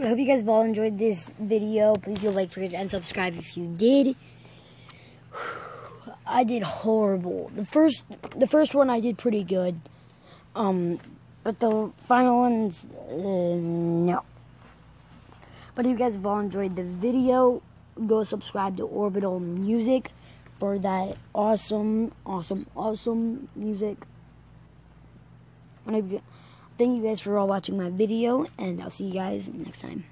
I hope you guys have all enjoyed this video. Please do like, forget, and subscribe if you did. I did horrible. The first, the first one I did pretty good. Um, but the final ones, uh, no. But if you guys have all enjoyed the video, go subscribe to Orbital Music for that awesome, awesome, awesome music. Thank you guys for all watching my video, and I'll see you guys next time.